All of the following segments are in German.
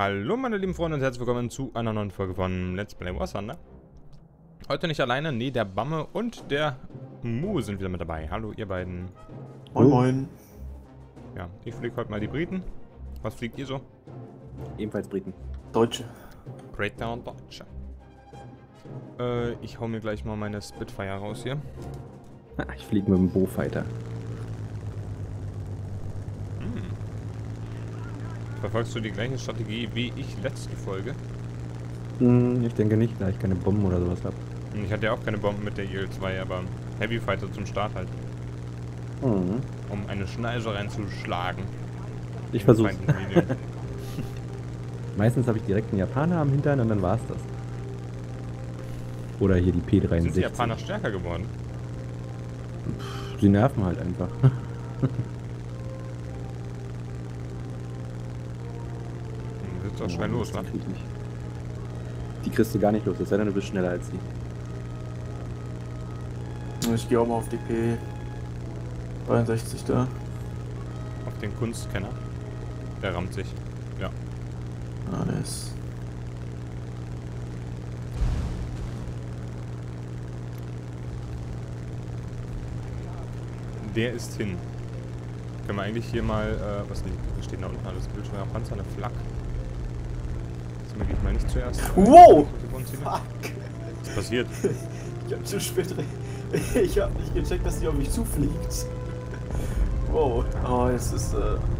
Hallo meine lieben Freunde und herzlich willkommen zu einer neuen Folge von Let's Play War Thunder. Heute nicht alleine, nee, der Bamme und der Mu sind wieder mit dabei. Hallo ihr beiden. Moin moin. Ja, ich fliege heute mal die Briten. Was fliegt ihr so? Ebenfalls Briten. Deutsche. Great Down Deutsche. Äh, ich hau mir gleich mal meine Spitfire raus hier. Ich fliege mit dem Bowfighter. Hm. Verfolgst du die gleiche Strategie wie ich letzte Folge? Hm, ich denke nicht, da ich keine Bomben oder sowas habe. Und Ich hatte ja auch keine Bomben mit der IL-2, aber Heavy Fighter zum Start halt, Mhm. um eine Schneise reinzuschlagen. Ich Linien. Meistens habe ich direkt einen Japaner am Hintern und dann war's das. Oder hier die P63. Sind die Japaner stärker geworden? Sie nerven halt einfach. Wird doch schnell los, ne? Die nicht. Die kriegst du gar nicht los, es sei denn, du bist schneller als sie. Ich gehe auch mal auf die P 63 da. Auf den Kunstkenner. Der rammt sich. Ja. Nice. Der ist hin. Können wir eigentlich hier mal, äh, was liegt, was steht da unten alles? Bildschirmer Panzer, eine Flak. Merke ich mal nicht zuerst. Wow! Fuck! Was passiert? Ich hab zu spät. re- Ich hab nicht gecheckt, dass die auf mich zufliegt. Wow. Oh, jetzt ist äh,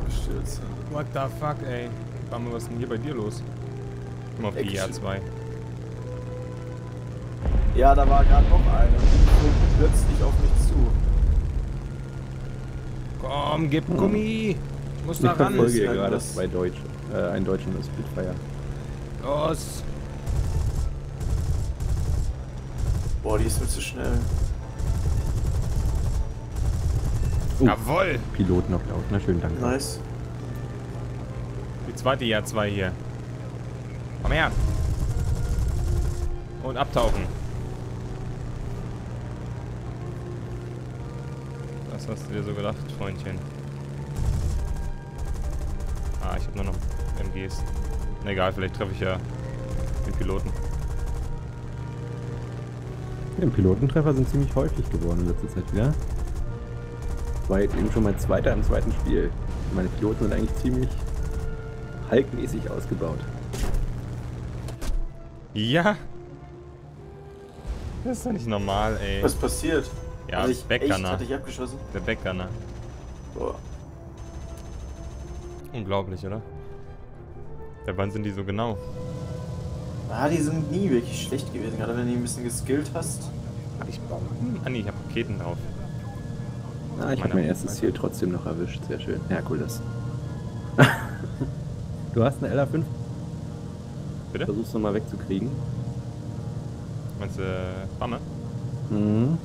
gestürzt. What the fuck, ey? Bamme, was ist denn hier bei dir los? Komm auf die Action. R2. Ja, da war gerade noch eine. Die flog plötzlich auf mich zu. Komm, gib Gummi! Ich muss Ich da ran! verfolge hier ist gerade zwei Deutsche. Äh, einen Deutschen und Spitfire. Los! Boah, die ist mir zu schnell. Oh. Jawoll! Piloten auf laut. Na schön, danke. Nice. Die zweite R2 hier. Komm her! Und abtauchen. Was hast du dir so gedacht, Freundchen? Ah, ich hab nur noch MGs. Egal, vielleicht treffe ich ja den Piloten. Ja, Pilotentreffer sind ziemlich häufig geworden in letzter Zeit wieder. War jetzt eben schon mein zweiter im zweiten Spiel. Meine Piloten sind eigentlich ziemlich halkmäßig ausgebaut. Ja! Das ist doch nicht normal, ey. Was passiert? Ja, Hatte ich, echt, Backgunner. hatte ich abgeschossen? Der Backgunner. Boah. Unglaublich, oder? Der wann sind die so genau? Ah, die sind nie wirklich schlecht gewesen, gerade wenn du die ein bisschen geskillt hast. Hab ich Bomben? Ah nee, ich hab Raketen drauf. Ah, ich habe mein erstes Ziel trotzdem noch erwischt. Sehr schön. Herkules. du hast eine LA5. Bitte? Versuchst du mal wegzukriegen. Meinst du äh, Bamme? Mhm.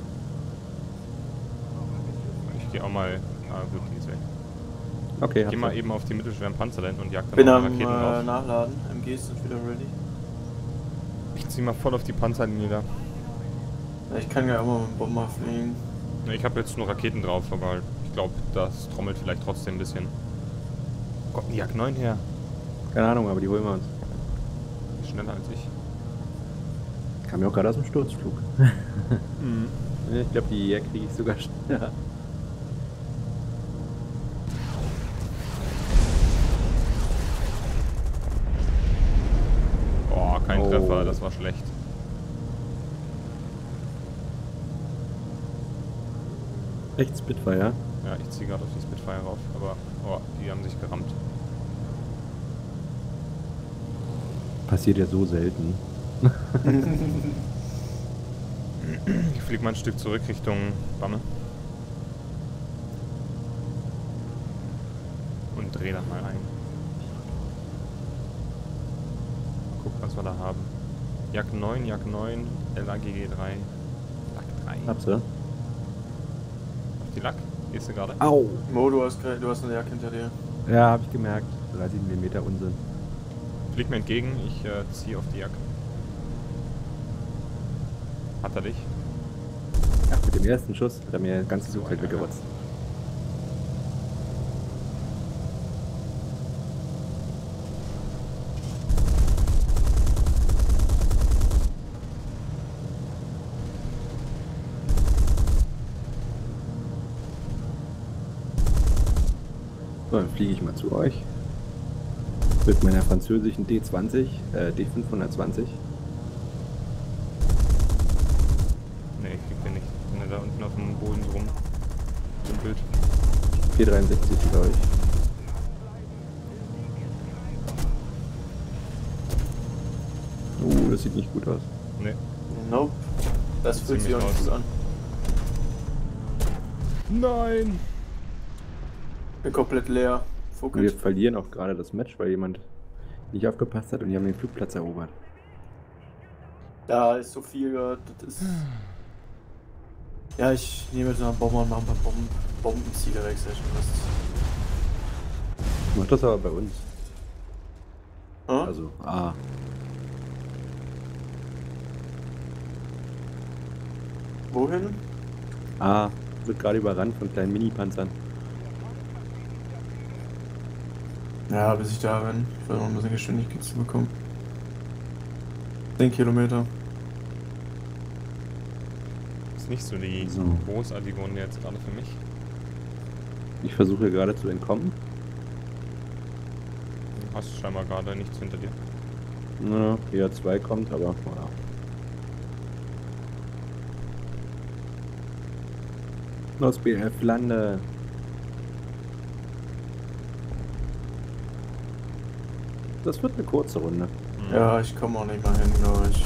Ich geh auch mal. Ah gut, die ist weg. Okay, Ich geh mal eben auf die mittelschweren Panzer dahin und jag dann Bin am Raketen äh, drauf. Nachladen. MGs sind wieder ready. Ich zieh mal voll auf die Panzerlinie da. Ja, ich kann ja immer mit dem Bomber fliegen. Ich habe jetzt nur Raketen drauf, aber ich glaube, das trommelt vielleicht trotzdem ein bisschen. Wo kommt die Jag 9 her? Keine Ahnung, aber die holen wir uns. Schneller als ich. Kam ja auch gerade aus dem Sturzflug. Mhm. Ich glaube, die hier kriege ich sogar schneller. Das war schlecht. Echt Spitfire? Ja, ich ziehe gerade auf die Spitfire rauf, aber oh, die haben sich gerammt. Passiert ja so selten. Ich flieg mal ein Stück zurück Richtung Bamme. Und dreh dann mal ein. Guck, was wir da haben. Jak 9, Jak 9, LAGG 3, Lack 3. Hab's du? Auf die Lack? Gehst du gerade? Au! Mo, du hast, du hast eine Jacke hinter dir. Ja, hab ich gemerkt. 30 mm Unsinn. Flieg mir entgegen, ich äh, ziehe auf die Jak. Hat er dich? Ach, mit dem ersten Schuss hat er mir das ganze einer, weggerotzt. Fliege ich mal zu euch. Mit meiner französischen D20, äh, D520. Ne, ich krieg den nicht. Wenn er da unten auf dem Boden so rum dümpelt. P63 glaube ich. Uh, das sieht nicht gut aus. Ne. Nope. Das fühlt sich auch nicht gut an. Nein! Bin komplett leer. Und wir verlieren auch gerade das Match, weil jemand nicht aufgepasst hat und die haben den Flugplatz erobert. Da ist so viel, das ist. Ja, ich nehme jetzt noch einen Bomber und mache ein paar Bomben, Bombenziele weg, sehr schön. Das Macht das aber bei uns. Hm? Also, ah. Wohin? A wird gerade überrannt von kleinen Mini-Panzern. Ja, bis ich da bin. Ich versuche noch ein bisschen Geschwindigkeit zu bekommen. 10 Kilometer. Ist nicht so die So. großartige Runde jetzt gerade für mich. Ich versuche gerade zu entkommen. Du hast scheinbar gerade nichts hinter dir. Na, PA2 kommt, aber voilà. Los BF, lande! Das wird eine kurze Runde. Ja, ich komme auch nicht mal hin, glaube ich.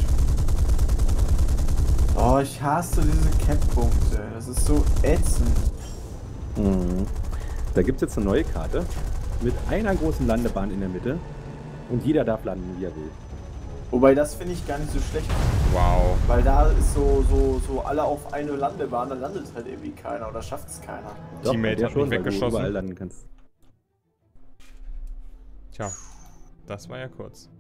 Oh, ich hasse diese Cap-Punkte. Das ist so ätzend. Mhm. Da gibt es jetzt eine neue Karte mit einer großen Landebahn in der Mitte und jeder darf landen, wie er will. Wobei, das finde ich gar nicht so schlecht. Wow. Weil da ist so, so, so alle auf eine Landebahn, da landet halt irgendwie keiner oder schafft es keiner. Teammate hat mich weil du weggeschossen. überall landen kannst. Tja, das war ja kurz.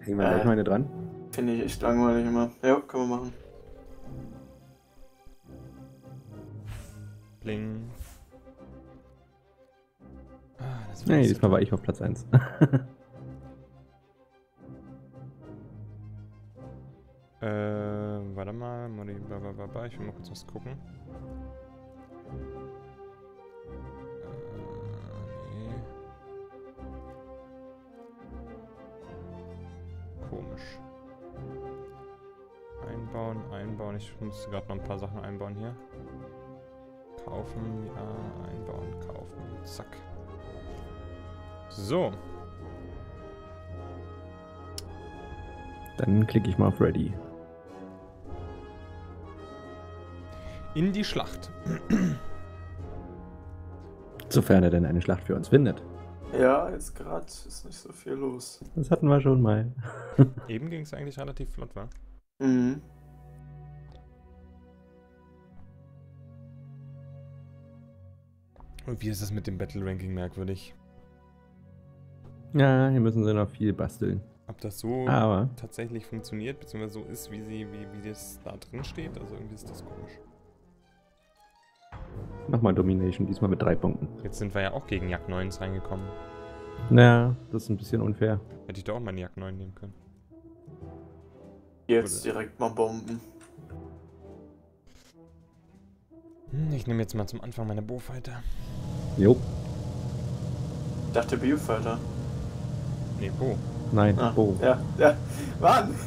Hängen wir Äh. gleich mal eine dran. Finde ich echt langweilig immer. Ja, können wir machen. Bling. Ah, das Nee, nicht so diesmal war ich auf Platz 1. Äh, warte mal. Ich will mal kurz was gucken. Komisch. Einbauen, einbauen. Ich musste gerade noch ein paar Sachen einbauen hier. Kaufen, ja, einbauen, kaufen. Zack. So. Dann klicke ich mal auf Ready. In die Schlacht. Sofern er denn eine Schlacht für uns findet. Ja, jetzt gerade ist nicht so viel los. Das hatten wir schon mal. Eben ging es eigentlich relativ flott, war. Mhm. Und wie ist es mit dem Battle Ranking merkwürdig? Ja, hier müssen sie noch viel basteln. Ob das so Aber tatsächlich funktioniert, beziehungsweise so ist, wie, sie, wie, wie das da drin steht? Also irgendwie ist das komisch. Mach mal Domination, diesmal mit drei Punkten. Jetzt sind wir ja auch gegen Jagd 9 reingekommen. Naja, das ist ein bisschen unfair. Hätte ich doch auch meine Jagd 9 nehmen können. Jetzt direkt mal Bomben. Hm, ich nehme jetzt mal zum Anfang meine Bowfighter. Jo, Ich dachte Biofighter. Nee, Bo. nein, Ah, oh. Ja, ja. Mann!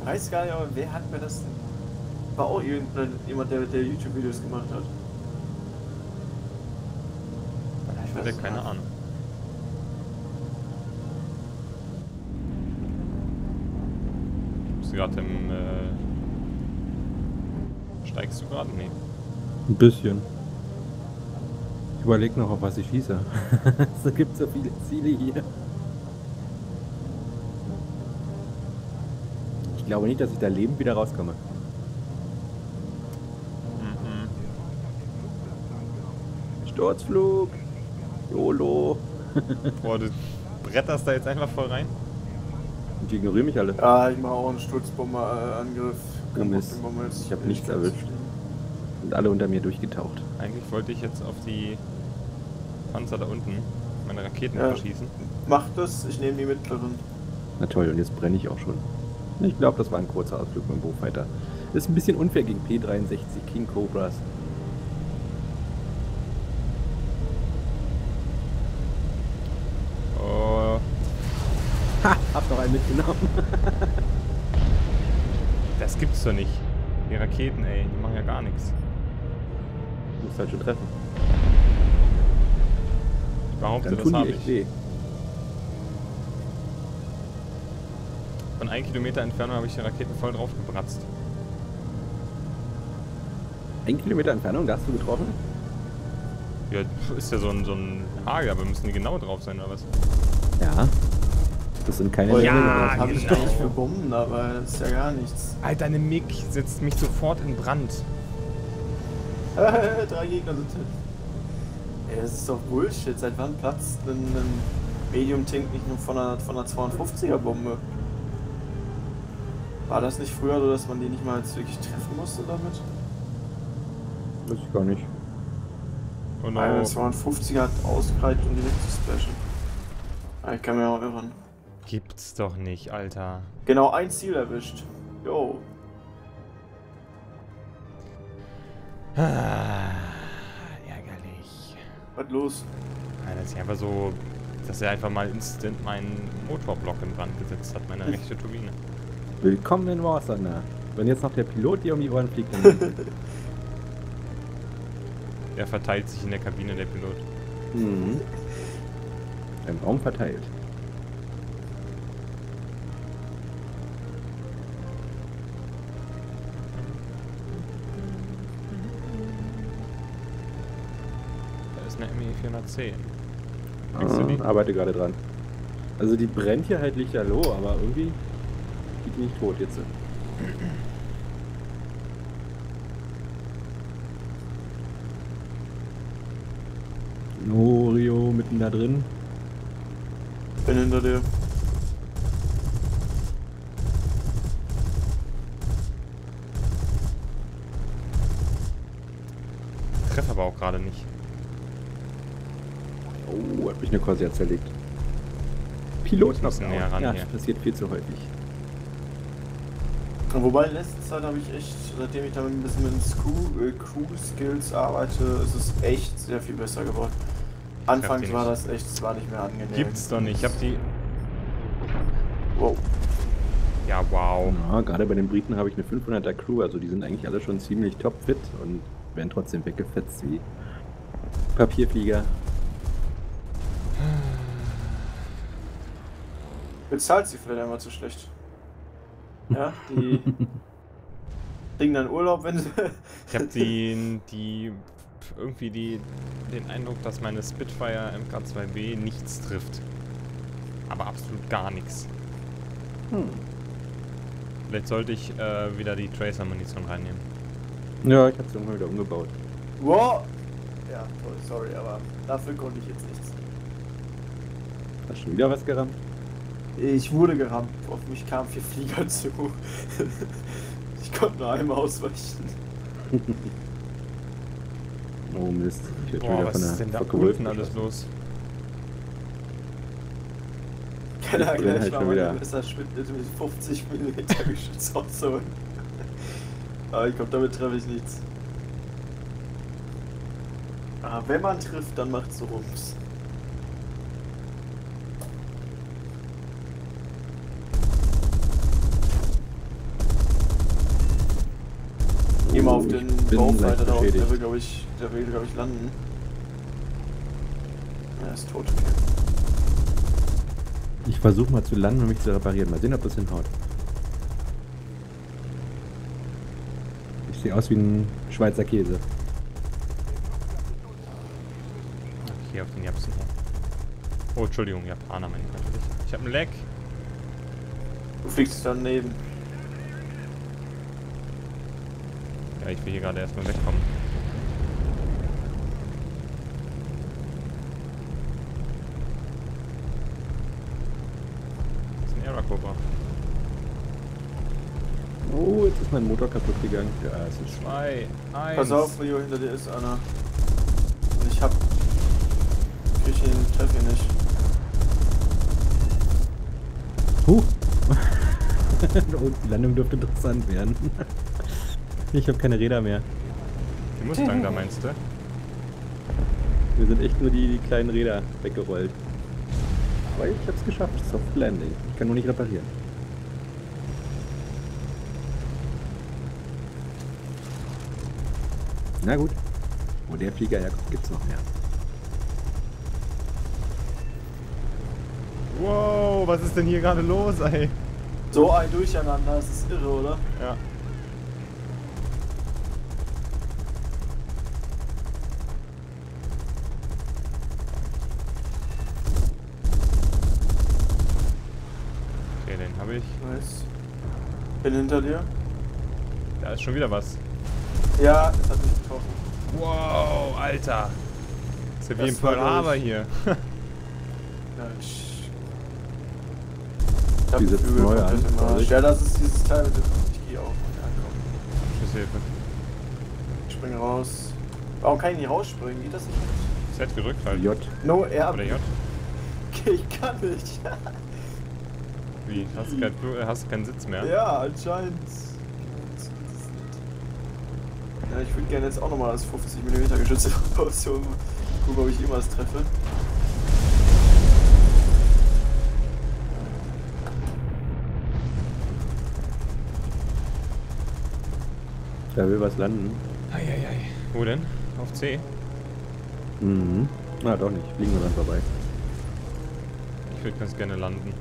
ich weiß gar nicht, aber wer hat mir das denn? War auch irgendein- jemand, der, der YouTube-Videos gemacht hat. Ich hatte keine. Ahnung. Bist du gerade im. Äh steigst du gerade? Nee. Ein bisschen. Ich überlege noch, auf was ich schieße. es gibt so viele Ziele hier. Ich glaube nicht, dass ich da lebend wieder rauskomme. Mhm. Sturzflug! YOLO! Boah, du bretterst da jetzt einfach voll rein. Und die ignorieren mich alle. Ja, ich mache auch einen Sturzbomber-Angriff. Oh Mist. Ich hab nichts erwischt. Und alle unter mir durchgetaucht. Eigentlich wollte ich jetzt auf die Panzer da unten meine Raketen Ja. verschießen. Mach das, ich nehme die mittleren. Na toll, und jetzt brenne ich auch schon. Ich glaube, das war ein kurzer Ausflug mit dem Bowfighter. Ist ein bisschen unfair gegen P63 King Cobras. zwei mitgenommen. Das gibt's doch nicht. Die Raketen, ey, die machen ja gar nichts. Du musst halt schon treffen. Ich behaupte, Dann das habe ich. weh. Von 1 Kilometer Entfernung habe ich die Raketen voll drauf gebratzt. Ein Kilometer Entfernung, da hast du getroffen? Ja, ist ja so ein, so ein Hagel, aber müssen die genau drauf sein, oder was? Ja. Das sind keine Oh, Ja, ja, was habe ich genau. eigentlich für Bomben dabei? Das ist ja gar nichts. Alter, eine MIG setzt mich sofort in Brand. Drei Gegner sind. Ey, das ist doch Bullshit. Seit wann platzt ein, ein Medium-Tank nicht nur von einer, von einer 52er-Bombe? War das nicht früher so, dass man die nicht mal jetzt wirklich treffen musste damit? Weiß ich gar nicht. Oh no. Eine 52er hat ausgereicht, um direkt zu splashen. Ah, Ich kann mir auch irren. Gibt's doch nicht, Alter. Genau ein Ziel erwischt. Jo. Ah, ärgerlich. Was los? Nein, dass ich einfach so, dass er einfach mal instant meinen Motorblock in Brand gesetzt hat, meine rechte Turbine. Willkommen in War Thunder. Wenn jetzt noch der Pilot dir um die Ohren fliegt, dann. Er verteilt sich in der Kabine, der Pilot. mhm. Im Raum verteilt. Eine ME 410. Kriegst du die? Ah, arbeite gerade dran. Also die brennt hier halt lichterloh, aber irgendwie geht die nicht tot jetzt. Norio mitten da drin. Bin hinter dir. Treff aber auch gerade nicht. Oh, hat mich eine Corsair zerlegt. Pilot noch müssen näher ran Ja, das passiert viel zu häufig. Wobei in letzter Zeit habe ich echt, seitdem ich damit ein bisschen mit äh, Crew-Skills arbeite, ist es echt sehr viel besser geworden. Anfangs war das echt, es war nicht mehr angenehm. Gibt's doch nicht. Ich hab die. Wow. Ja, wow. Ja, gerade bei den Briten habe ich eine 500er Crew, also die sind eigentlich alle schon ziemlich topfit und werden trotzdem weggefetzt wie Papierflieger. Bezahlt sie vielleicht einmal zu schlecht. Ja, die kriegen dann Urlaub, wenn sie. Ich habe die, die irgendwie die, den Eindruck, dass meine Spitfire MK2B nichts trifft. Aber absolut gar nichts. Hm. Vielleicht sollte ich äh, wieder die Tracer-Munition reinnehmen. Ja, ich habe es irgendwann wieder umgebaut. wow! Ja, toll, sorry, aber dafür konnte ich jetzt nichts. Hast schon wieder was gerammt? Ich wurde gerammt, auf mich kamen vier Flieger zu. ich konnte nur einmal ausweichen. Oh Mist. Ich werde wieder was von ist denn da unten alles los? Keiner bin halt gleich meine wieder- Messerschmidt mit 50 mm Geschütz rausholen. Aber ich glaube, damit treffe ich nichts. Aber wenn man trifft, dann macht's so Rums. Geh mal auf Oh, den ich bin Baufighter leicht da, der beschädigt. will, glaube ich, der will, glaube ich, landen. Er ist tot, okay. Ich versuche mal zu landen und mich zu reparieren. Mal sehen, ob das hinhaut. Ich sehe aus wie ein Schweizer Käse. Okay, auf den Japsen hoch. Oh, Entschuldigung, Japaner meine ich natürlich. Ich hab einen Leck. Du fliegst daneben. Ja, ich will hier gerade erstmal wegkommen. Das ist ein Aerocobra. Oh, jetzt ist mein Motor kaputt gegangen. Ja, es ist. Zwei, eins. Pass auf, Rio, hinter dir ist einer. Und ich hab. Krieg ihn, treff ihn nicht. Und die Landung dürfte interessant werden. Ich habe keine Räder mehr. Die Mustang da meinst du? Mir sind echt nur die, die kleinen Räder weggerollt. weil ich hab's geschafft. Soft Landing. Ich kann nur nicht reparieren. Na gut. Wo der Flieger herkommt, gibt's noch mehr. Wow, was ist denn hier gerade los, ey? So ein Durcheinander, das ist irre, oder? Ja. Okay, habe ich. Nice. Bin hinter dir. Da ist schon wieder was. Ja, es hat mich getroffen. Wow, Alter. ist ja wie Das im Pearl Harbor hier. Ja, ich. Ich hab die Flügel neu an? Ja, das ist dieses Teil mit dem. Auf. Ja, komm. Schusshilfe. Ich spring raus. Warum kann ich nicht rausspringen? Geht das nicht? Z gerückt halt. J. No, er. Oder J. Ich kann nicht. Wie? Hast du, kein, hast keinen Sitz mehr? Ja, anscheinend. Ja, ich würde gerne jetzt auch nochmal das 50 mm Geschütz ausführen. Gucken, ob ich jemals treffe. Da will was landen. Eieiei. Wo denn? Auf C? Mhm. Na doch nicht. Fliegen wir dann vorbei. Ich würde ganz gerne landen.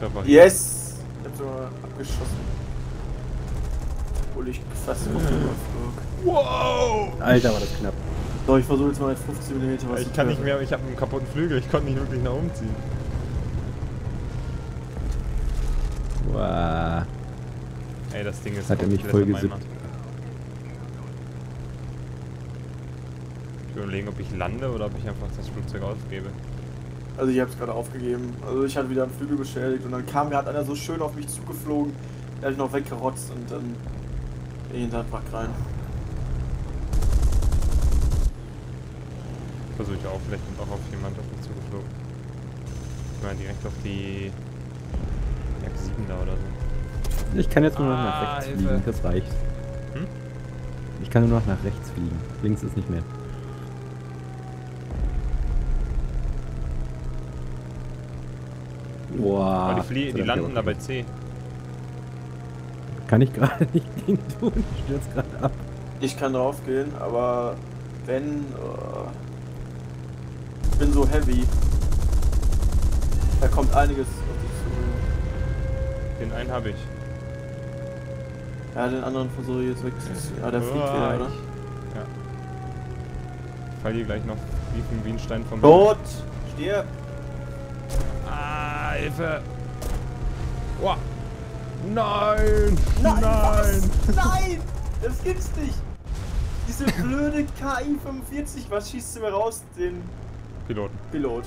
Reparieren. Yes! Ich hab sogar abgeschossen. Obwohl ich fast auf den flog. Wow! Alter, war das knapp. So, ich versuche jetzt mal mit 50 mm was Ich kann nicht mehr, ich habe einen kaputten Flügel, ich konnte nicht wirklich nach oben ziehen. Wow. Ey, das Ding ist Hat er mich voll gesippt. Ich will überlegen, ob ich lande oder ob ich einfach das Flugzeug aufgebe. Also ich hab's gerade aufgegeben. Also ich hatte wieder einen Flügel beschädigt und dann kam gerade einer so schön auf mich zugeflogen. Der hat ich noch weggerotzt und dann bin ich hinter den Wrack rein. Versuche ich auch, vielleicht kommt auch auf jemand auf mich zugeflogen. Ich meine direkt auf die Merk 7 da oder so. Ich kann jetzt nur noch nach Ah, rechts Hilfe. fliegen. Das reicht. Hm? Ich kann nur noch nach rechts fliegen. Links ist nicht mehr. Boah. Aber die, Flie die landen da bei C. Kann ich gerade nicht gegen tun. Ich stürz gerade ab. Ich kann drauf gehen, aber wenn. Äh, ich bin so heavy. Da kommt einiges auf dich Den einen habe ich. zu. Ja, den anderen versuche ich jetzt weg. Ja, der fliegt Uah, wieder, oder? ich- Ja. Ich fall hier gleich noch wie, ein- wie ein Stein vom Tot! Stirb! Hilfe! Wow. Nein! Nein! Was? Nein! Das gibt's nicht! Diese blöde KI-45, was schießt sie mir raus? Den Piloten. Pilot.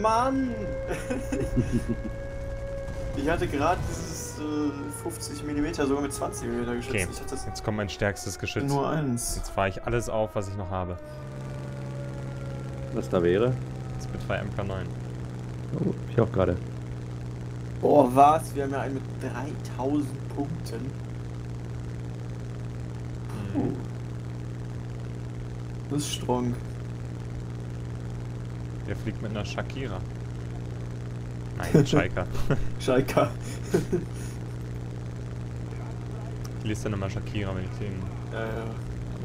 Mann! ich hatte gerade dieses äh, 50 mm sogar mit 20 mm geschützt. Okay, jetzt kommt mein stärkstes Geschütz. nur eins. Jetzt fahre ich alles auf, was ich noch habe. Was da wäre? Spitfire MK9. Oh, ich auch gerade. Boah, was? Wir haben ja einen mit 3000 Punkten. Puh. Das ist strong. Der fliegt mit einer Shakira. Nein, Schalker. Schalker. Ich lese dann immer Shakira, wenn ich den ja, ja.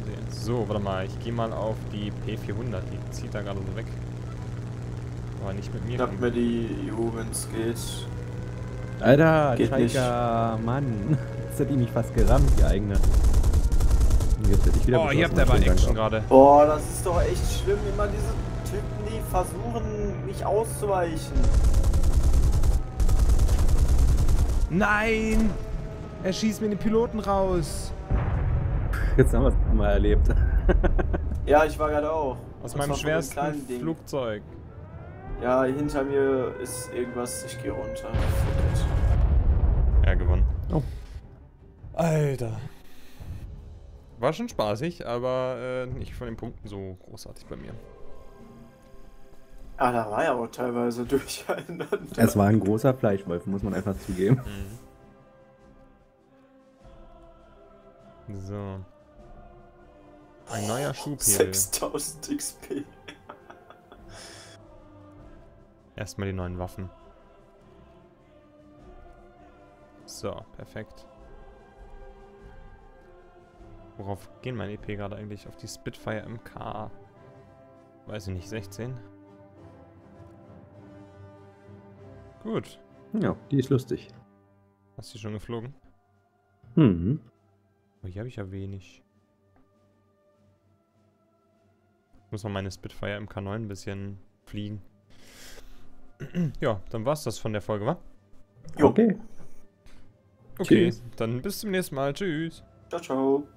sehe. So, warte mal, ich gehe mal auf die P400. Die zieht da gerade so weg. Aber nicht mit mir. Schnapp mir die EU, wenn es geht. Alter, Geht nicht. Schalker, Mann. Jetzt hat die mich fast gerammt, die eigene. Jetzt hätte ich wieder Oh, hier habt ihr aber Action gerade. Boah, das ist doch echt schlimm. Immer diese Typen, die versuchen, mich auszuweichen. Nein! Er schießt mir den Piloten raus. Jetzt haben wir es mal erlebt. Ja, ich war gerade auch. Aus Das meinem schwersten. Flugzeug. Ja, hinter mir ist irgendwas. Ich gehe runter. Er gewonnen. Oh. Alter. War schon spaßig, aber äh, nicht von den Punkten so großartig bei mir. Ah, da war ja auch teilweise durcheinander. Es war ein großer Fleischwolf, muss man einfach zugeben. So. Ein neuer Schubhebel. 6000 XP. Erstmal die neuen Waffen. So, perfekt. Worauf gehen meine EP gerade eigentlich? Auf die Spitfire MK. Weiß ich nicht, 16? Gut. Ja, die ist lustig. Hast du schon geflogen? Mhm. Oh, hier habe ich ja wenig. Ich muss noch meine Spitfire MK9 ein bisschen fliegen. ja, dann war's das von der Folge, wa? Jo. Okay. Okay, Tschüss. dann bis zum nächsten Mal. Tschüss. Ciao, ciao.